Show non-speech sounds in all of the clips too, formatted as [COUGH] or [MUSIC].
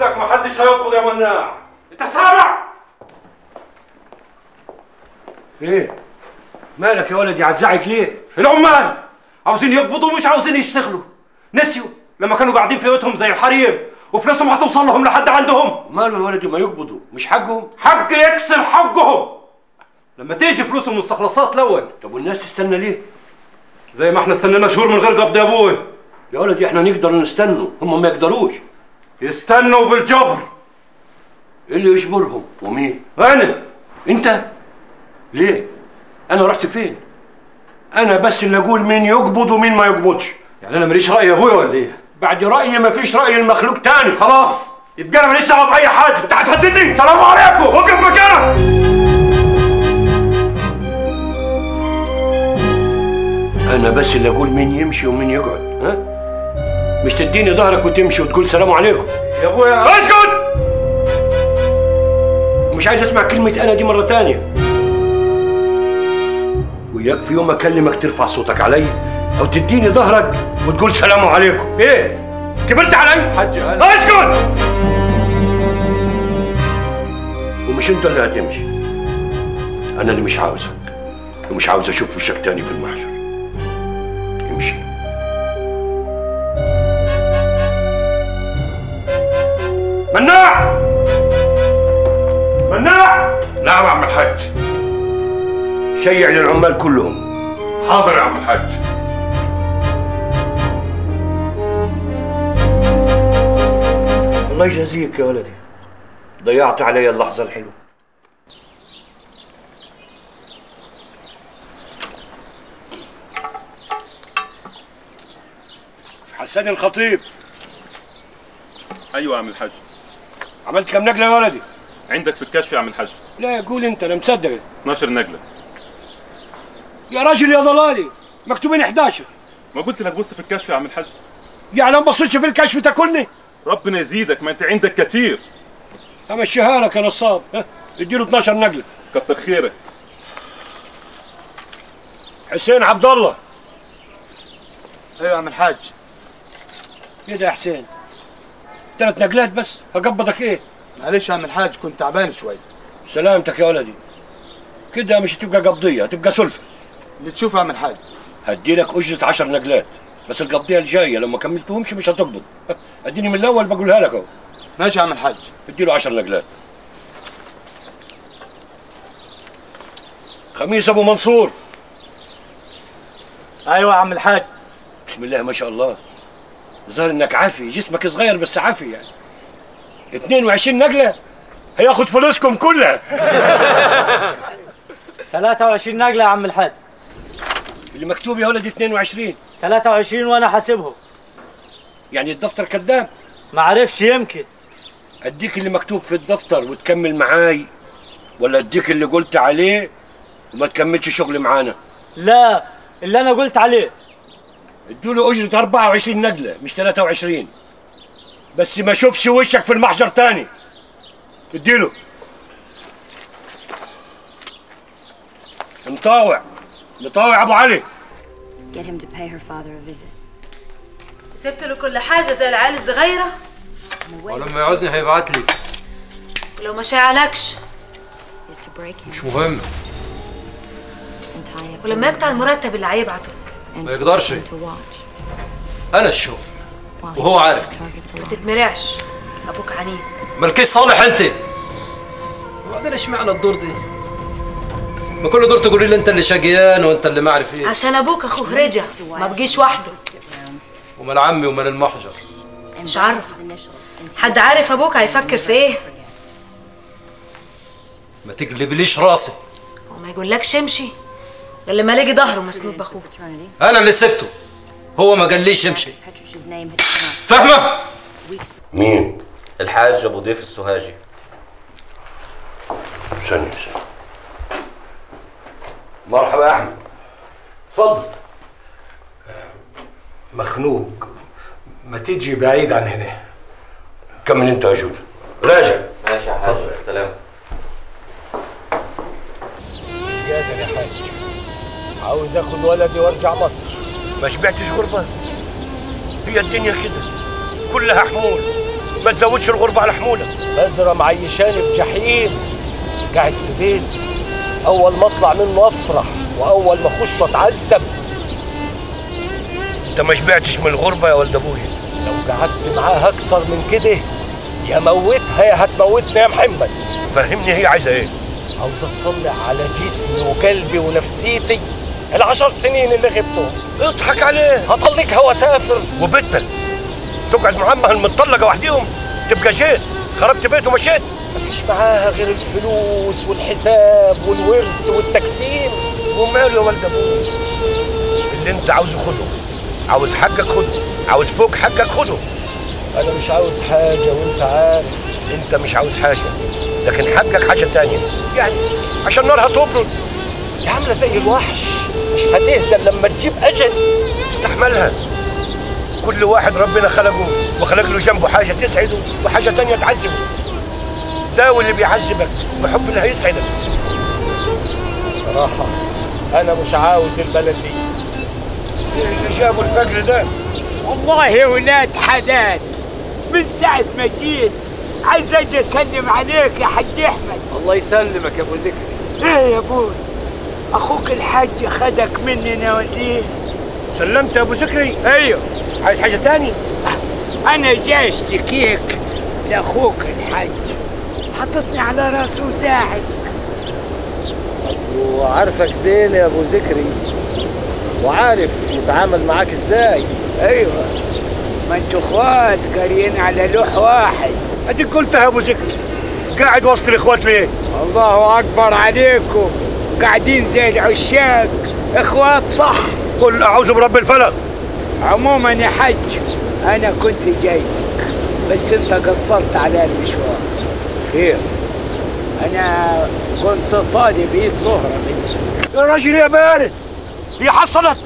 قلت لك ما حدش هيقبض يا مناع. انت سامع؟ إيه؟ مالك يا ولدي؟ هتزعق ليه؟ العمال! عاوزين يقبضوا مش عاوزين يشتغلوا. نسيوا لما كانوا قاعدين في بيوتهم زي الحريم وفلوسهم هتوصل لهم لحد عندهم. ماله يا ولدي؟ ما يقبضوا. مش حقهم؟ حق يكسر حقهم! لما تيجي فلوس المستخلصات الأول. طب والناس تستنى ليه؟ زي ما إحنا استنينا شهور من غير قبض يا أبوي. يا ولدي إحنا نقدر نستنوا. هم ما يقدروش. يستنوا بالجبر. اللي يجبرهم. ومين؟ أنا. أنت؟ ليه؟ أنا رحت فين؟ أنا بس اللي أقول مين يقبض ومين ما يقبضش. يعني أنا ماليش رأي يا أبويا ولا إيه؟ بعد رأيي ما فيش رأي المخلوق تاني. خلاص. يبقى أنا ماليش دعوة بأي حاجة. أنت هتهددني. سلام عليكم. وقف مكانك. أنا بس اللي أقول مين يمشي ومين يقعد. ها؟ مش تديني ظهرك وتمشي وتقول سلام عليكم. يا أبويا. اسكت ومش عايز أسمع كلمة أنا دي مرة تانية وياك في يوم أكلمك ترفع صوتك علي أو تديني ظهرك وتقول سلام عليكم. إيه؟ كبرت علي؟ حج أنا اسكت ومش أنت اللي هتمشي. أنا اللي مش عاوزك. ومش عاوز أشوف وشك تاني في المحشر. مناع مناع نعم يا عم الحاج. شيع للعمال كلهم. حاضر يا عم الحاج. الله يجازيك يا ولدي. ضيعت علي اللحظة الحلوة. حسن الخطيب. أيوه يا عم الحاج. عملت كم نقلة يا ولدي؟ عندك في الكشف يا عم الحاج. لا قول انت أنا مصدق. 12 نقلة. يا راجل يا ضلالي مكتوبين 11 ما قلت لك بص في الكشف يا عم الحاج. يعني ما بصيتش في الكشف تاكلني ربنا يزيدك ما أنت عندك كتير امشيها لك يا نصاب ها اديله 12 نقلة. كتر خيرك. حسين عبد الله. أيوه يا عم الحاج. كده يا حسين؟ ثلاث نقلات بس هقبضك إيه؟ معلش يا عم الحاج كنت تعبان شوي. سلامتك يا ولدي. كده مش هتبقى قبضية هتبقى سلفة اللي تشوفه يا عم الحاج. هدي لك أجرة عشر نقلات بس القبضية الجاية لو ما كملتهمش مش هتقبض. [LAUGHS] أديني من الأول بقولها لك أهو. ماشي يا عم الحاج. ادي له عشر نقلات. خميس أبو منصور. أيوه يا عم الحاج. بسم الله ما شاء الله. ظهر إنك عافي جسمك صغير بس عافي يعني. 22 نقلة هياخد فلوسكم كلها. [LAUGHS] 23 نقلة يا عم الحاج. اللي مكتوب يا ولدي 22 23 وأنا حاسبهم. يعني الدفتر كذاب؟ ما عرفش يمكن. أديك اللي مكتوب في الدفتر وتكمل معاي ولا أديك اللي قلت عليه وما تكملش شغل معانا؟ لا اللي أنا قلت عليه. ادوا له اجره 24 نقلة مش 23 بس ما اشوفش وشك في المحجر تاني. اديله. مطاوع. مطاوع أبو علي. Get him to pay her father a visit. سبت له كل حاجة زي العيال الصغيرة. ولما يعوزني هيبعت لي. ولو ما شاعلكش. مش مهم. ولما يقطع المرتب اللي هيبعته. ما يقدرش. أنا الشوف وهو عارف. ما. تتمرعش. أبوك عنيد. مالكيش صالح أنت. وبعدين اشمعنى الدور دي؟ ما كل دور تقولي لي أنت اللي شقيان وأنت اللي ما أعرف إيه. عشان أبوك أخوه رجع. ما بقيش وحده. ومال عمي ومال المحجر. مش عارفة. حد عارف أبوك هيفكر في إيه؟ ما تقلبليش راسي. وما يقولكش امشي. غير لما الاقي ظهره مسنود Eternity. أنا اللي سبته. هو ما قاليش امشي. فاهمة؟ مين؟ الحاج أبو ضيف السوهاجي ثانية ثانية. مرحبا يا أحمد. اتفضل مخنوق. ما تيجي بعيد عن هنا. كمل أنت يا جود؟ راجع. ماشي يا حاج السلام مش قادر يا حاج. عاوز آخد ولدي وأرجع مصر. ما شبعتش غربة؟ هي الدنيا كده كلها حمول. ما تزودش الغربة على حمولك بدرة معيشاني في جحيم. قاعد في بيت أول ما أطلع منه أفرح وأول ما أخش أتعذب. أنت ما شبعتش من الغربة يا ولد ابويا لو قعدت معاها أكتر من كده يا موتها يا هتموتني يا محمد. فهمني هي عايزة إيه؟ عاوز اطلع على جسمي وقلبي ونفسيتي. العشر سنين اللي غبتهم اضحك عليه. هطلقها وأسافر. وبتل تقعد مع أمها المطلقة وحديهم. تبقى جيت. خربت بيت ومشيت. مفيش معاها غير الفلوس والحساب والورث والتكسير. وماله يا ولد ابويا اللي أنت عاوزه خده. عاوز حقك خده. عاوز فوق حقك خده. أنا مش عاوز حاجة وأنت عارف. أنت مش عاوز حاجة لكن حقك حاجة تانية. يعني عشان نارها تبرد. عامله زي الوحش. مش هتهدى لما تجيب أجل. استحملها. كل واحد ربنا خلقه وخلق له جنبه حاجة تسعده وحاجة تانية تعذبه. ده واللي بيعذبك بحب اللي هيسعدك. الصراحة أنا مش عاوز البلد دي. إيه اللي جابوا الفجر ده؟ والله يا ولاد حلال. من ساعة ما جيت عايز أجي أسلم عليك يا حاج أحمد. الله يسلمك يا أبو ذكري إيه يا أبوي أخوك الحاج خدك مننا وليه سلمت يا أبو ذكري أيوه. عايز حاجة تاني؟ أنا جاي اشتكيك لأخوك الحاج. حطتني على راسه وساعد. اصله عارفك زين يا أبو ذكري وعارف يتعامل معاك إزاي. أيوه. ما أنتوا إخوات قاريين على لوح واحد. أديك قلتها يا أبو ذكري قاعد وسط الإخوات ليه الله أكبر عليكم. قاعدين زي العشاق إخوات صح. قل أعوذ برب الفلق. عموما يا حج أنا كنت جاي بس أنت قصرت على المشوار. خير أنا كنت طالب ايد زهره منك يا راجل يا بارد. هي حصلت.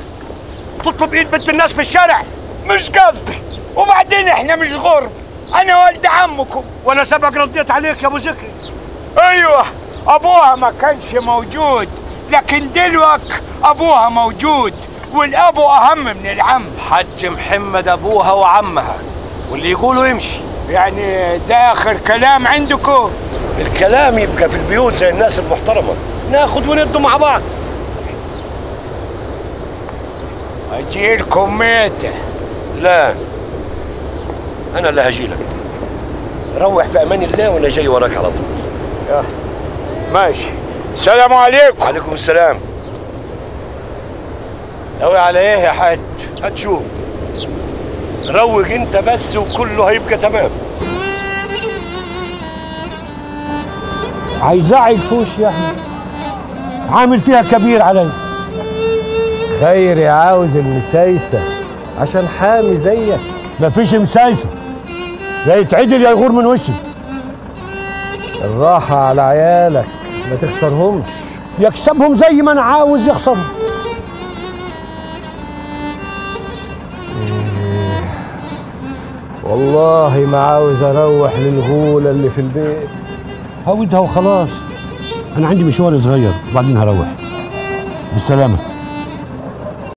تطلب ايد بنت الناس في الشارع. مش قصدي وبعدين إحنا مش غرب. أنا ولد عمكم. وأنا سبق رديت عليك يا أبو ذكري أيوه. أبوها ما كانش موجود لكن دلوك أبوها موجود والابو أهم من العم. حج محمد أبوها وعمها واللي يقولوا يمشي. يعني ده آخر كلام عندكم؟ الكلام يبقى في البيوت زي الناس المحترمة. ناخد وندوا مع بعض. أجيلكم ميته لا أنا اللي هجيلك روح في أمان الله وأنا جاي وراك على طول. ماشي. السلام عليكم. وعليكم السلام. ناوي على إيه يا حاج؟ هتشوف. روج أنت بس وكله هيبقى تمام. عايزاه الفوش يا احمد عامل فيها كبير علي. خير عاوز المسايسة عشان حامي زيك. مفيش مسايسة. يا يتعدل يا يغور من وشي. الراحة على عيالك. ما تخسرهمش. يكسبهم زي ما أنا عاوز يخسرهم والله ما عاوز أروح للغولة اللي في البيت. هودها وخلاص أنا عندي مشوار صغير وبعدين هروح. بالسلامة.